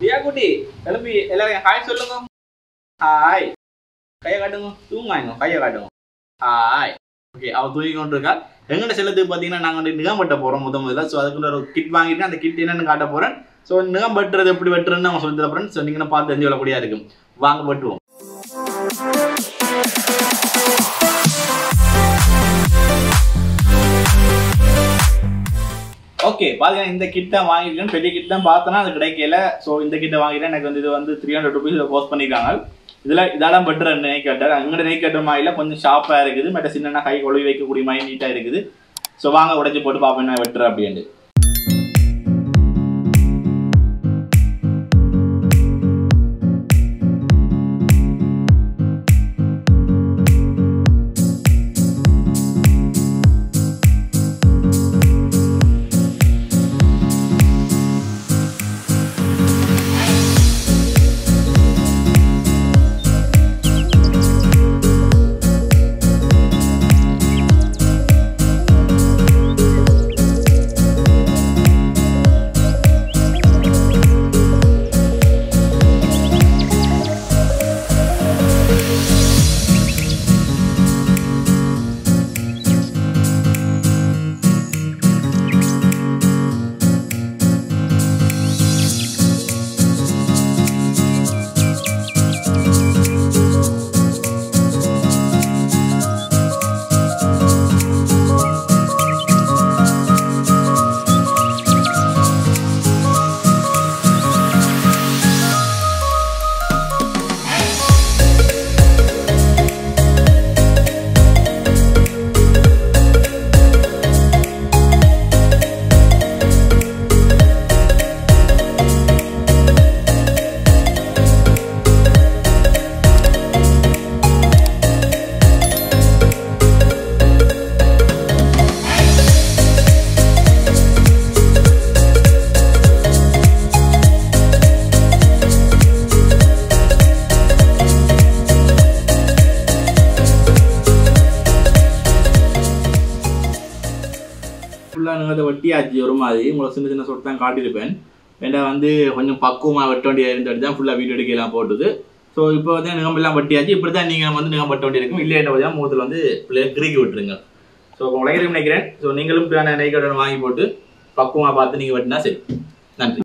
தியா குட்டி கிளம்பி எல்லாரும் ஹாய் சொல்லுங்க. ஹாய் கையை காட்டுங்க. தூங்காங்க கையை காட்டுங்க. ஹாய் ஓகே அவ தூங்கி கொண்டு இருக்கா எங்கட செல்லத்துக்கு பார்த்தீங்கன்னா நாங்கள் வந்து நிகம் வெட்ட போகிறோம் முத முதல்ல. ஸோ அதுக்குள்ள ஒரு கிட் வாங்கிட்டு அந்த கிட் என்னன்னு காட்ட போகிறேன் ஸோ நிகம் வெட்டுறது எப்படி வெட்டுறதுன்னு அவங்க சொல்லி தர போகிறேன் ஸோ நீங்களும் பார்த்து தெரிஞ்சு கொள்ளக்கூடியா இருக்கும். வாங்க வெட்டுவோம். ஓகே பாருங்க இந்த கிட்ட வாங்கிருக்கேன் பெரிய கிட்ட பார்த்தனா அது கிடைக்கல. ஸோ இந்த கிட்ட வாங்கிட்டேன் எனக்கு வந்து இது வந்து த்ரீ ஹண்ட்ரட் ருபீஸ் போஸ்ட் பண்ணிருக்காங்க. இதுல இதெல்லாம் பெட்டர் நெய் கட்டர் அங்கே நெய் கட்டர் மாயில கொஞ்சம் ஷார்ப்பா இருக்குது. மற்ற சின்ன கை கொழுவி வைக்கக்கூடிய மாதிரி நீட்டா இருக்குது. ஸோ வாங்க உடைச்சு போட்டு பார்ப்பேன் என்ன வெட்டுற அப்படின்ட்டு. ஃபுல்லாக நீங்கள் வெட்டியாச்சு ஒரு மாதிரி. உங்களை சின்ன சின்ன சொட்டு தான் காட்டியிருப்பேன். ஏன்னா வந்து கொஞ்சம் பக்குவமாக வெட்ட வேண்டிய இருந்துட்டு தான் ஃபுல்லாக வீடியோ எடுக்கலாம் போட்டுது. ஸோ இப்போ வந்து நிகம்பெல்லாம் வெட்டியாச்சு. இப்படி தான் நீங்கள் வந்து நிகம் வெட்ட வேண்டியிருக்கும் இல்லை என்ன பார்த்தீங்கன்னா முகத்தில் வந்து பிள்ளைய கிறுக்கி விட்டுருங்க. ஸோ உங்களை நினைக்கிறேன். ஸோ நீங்களும் நெய்கடன் வாங்கி போட்டு பக்குவமாக பார்த்து நீங்கள் வெட்டினா சரி. நன்றி.